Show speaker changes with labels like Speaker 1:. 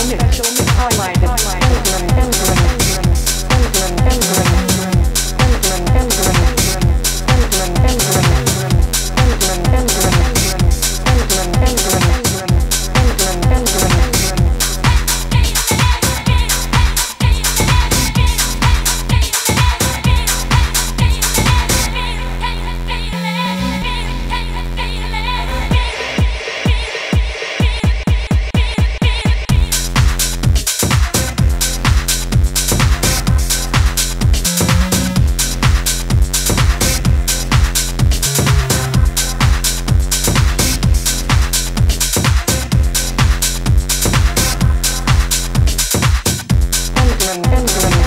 Speaker 1: Actual mix. Actual mix.
Speaker 2: gentlemen, gentlemen.